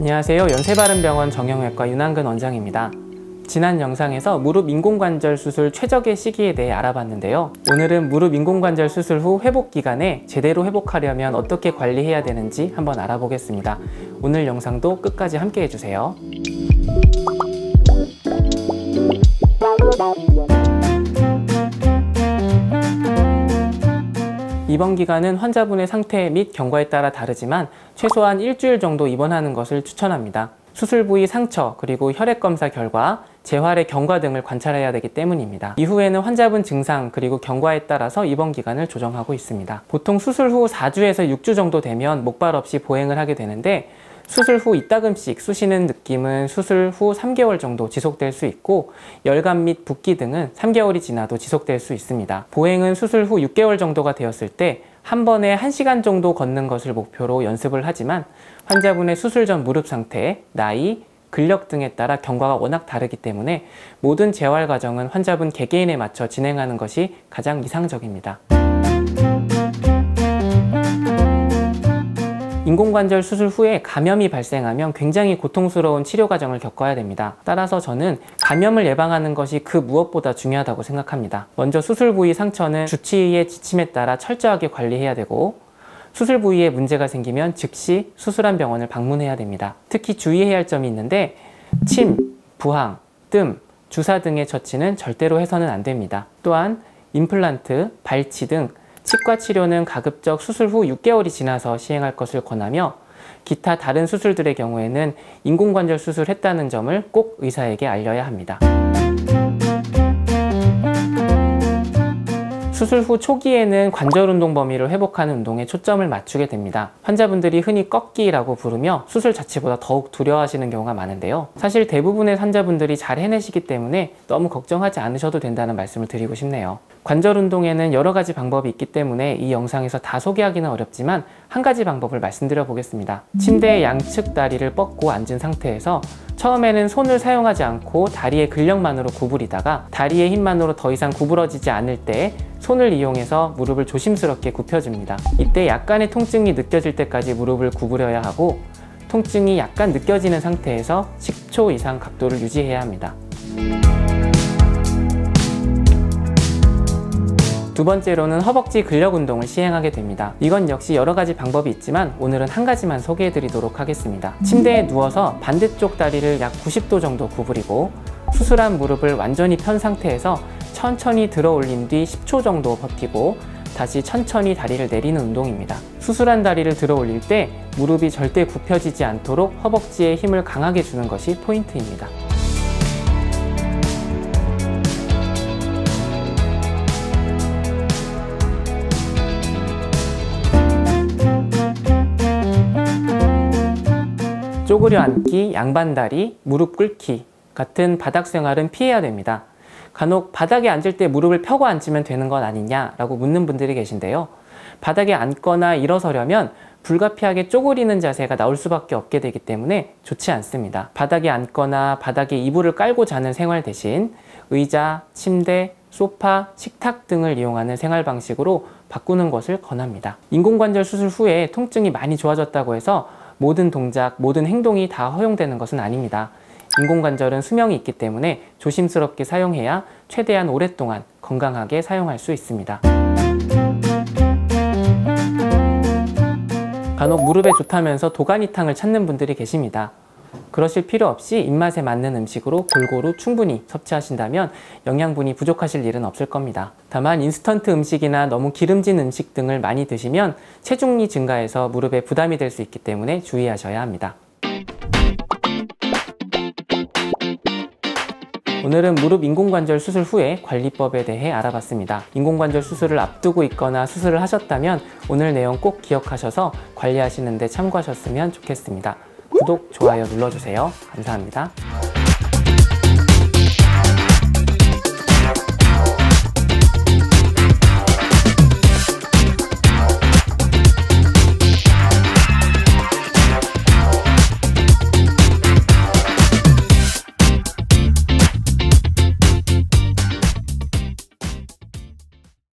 안녕하세요. 연세바른병원 정형외과 윤한근 원장입니다. 지난 영상에서 무릎 인공관절 수술 최적의 시기에 대해 알아봤는데요. 오늘은 무릎 인공관절 수술 후 회복 기간에 제대로 회복하려면 어떻게 관리해야 되는지 한번 알아보겠습니다. 오늘 영상도 끝까지 함께 해주세요. 입원 기간은 환자분의 상태 및 경과에 따라 다르지만 최소한 일주일 정도 입원하는 것을 추천합니다. 수술 부위 상처 그리고 혈액 검사 결과 재활의 경과 등을 관찰해야 되기 때문입니다. 이후에는 환자분 증상 그리고 경과에 따라서 입원 기간을 조정하고 있습니다. 보통 수술 후 4주에서 6주 정도 되면 목발 없이 보행을 하게 되는데 수술 후 이따금씩 쑤시는 느낌은 수술 후 3개월 정도 지속될 수 있고 열감 및 붓기 등은 3개월이 지나도 지속될 수 있습니다. 보행은 수술 후 6개월 정도가 되었을 때 한 번에 1시간 정도 걷는 것을 목표로 연습을 하지만 환자분의 수술 전 무릎 상태, 나이, 근력 등에 따라 경과가 워낙 다르기 때문에 모든 재활 과정은 환자분 개개인에 맞춰 진행하는 것이 가장 이상적입니다. 인공관절 수술 후에 감염이 발생하면 굉장히 고통스러운 치료 과정을 겪어야 됩니다. 따라서 저는 감염을 예방하는 것이 그 무엇보다 중요하다고 생각합니다. 먼저 수술 부위 상처는 주치의의 지침에 따라 철저하게 관리해야 되고 수술 부위에 문제가 생기면 즉시 수술한 병원을 방문해야 됩니다. 특히 주의해야 할 점이 있는데 침, 부항, 뜸, 주사 등의 처치는 절대로 해서는 안 됩니다. 또한 임플란트, 발치 등 치과 치료는 가급적 수술 후 6개월이 지나서 시행할 것을 권하며 기타 다른 수술들의 경우에는 인공관절 수술했다는 점을 꼭 의사에게 알려야 합니다. 수술 후 초기에는 관절 운동 범위를 회복하는 운동에 초점을 맞추게 됩니다. 환자분들이 흔히 꺾기라고 부르며 수술 자체보다 더욱 두려워하시는 경우가 많은데요. 사실 대부분의 환자분들이 잘 해내시기 때문에 너무 걱정하지 않으셔도 된다는 말씀을 드리고 싶네요. 관절 운동에는 여러 가지 방법이 있기 때문에 이 영상에서 다 소개하기는 어렵지만 한 가지 방법을 말씀드려 보겠습니다. 침대의 양측 다리를 뻗고 앉은 상태에서 처음에는 손을 사용하지 않고 다리의 근력만으로 구부리다가 다리의 힘만으로 더 이상 구부러지지 않을 때 손을 이용해서 무릎을 조심스럽게 굽혀줍니다. 이때 약간의 통증이 느껴질 때까지 무릎을 구부려야 하고 통증이 약간 느껴지는 상태에서 10초 이상 각도를 유지해야 합니다. 두 번째로는 허벅지 근력 운동을 시행하게 됩니다. 이건 역시 여러 가지 방법이 있지만 오늘은 한 가지만 소개해 드리도록 하겠습니다. 침대에 누워서 반대쪽 다리를 약 90도 정도 구부리고 수술한 무릎을 완전히 편 상태에서 천천히 들어 올린 뒤 10초 정도 버티고 다시 천천히 다리를 내리는 운동입니다. 수술한 다리를 들어 올릴 때 무릎이 절대 굽혀지지 않도록 허벅지에 힘을 강하게 주는 것이 포인트입니다. 쪼그려 앉기, 양반다리, 무릎 꿇기 같은 바닥 생활은 피해야 됩니다. 간혹 바닥에 앉을 때 무릎을 펴고 앉으면 되는 것 아니냐라고 묻는 분들이 계신데요. 바닥에 앉거나 일어서려면 불가피하게 쪼그리는 자세가 나올 수밖에 없게 되기 때문에 좋지 않습니다. 바닥에 앉거나 바닥에 이불을 깔고 자는 생활 대신 의자, 침대, 소파, 식탁 등을 이용하는 생활 방식으로 바꾸는 것을 권합니다. 인공관절 수술 후에 통증이 많이 좋아졌다고 해서 모든 동작, 모든 행동이 다 허용되는 것은 아닙니다. 인공관절은 수명이 있기 때문에 조심스럽게 사용해야 최대한 오랫동안 건강하게 사용할 수 있습니다. 간혹 무릎에 좋다면서 도가니탕을 찾는 분들이 계십니다. 그러실 필요 없이 입맛에 맞는 음식으로 골고루 충분히 섭취하신다면 영양분이 부족하실 일은 없을 겁니다. 다만 인스턴트 음식이나 너무 기름진 음식 등을 많이 드시면 체중이 증가해서 무릎에 부담이 될 수 있기 때문에 주의하셔야 합니다. 오늘은 무릎 인공관절 수술 후에 관리법에 대해 알아봤습니다. 인공관절 수술을 앞두고 있거나 수술을 하셨다면 오늘 내용 꼭 기억하셔서 관리하시는 데 참고하셨으면 좋겠습니다. 구독, 좋아요 눌러주세요. 감사합니다.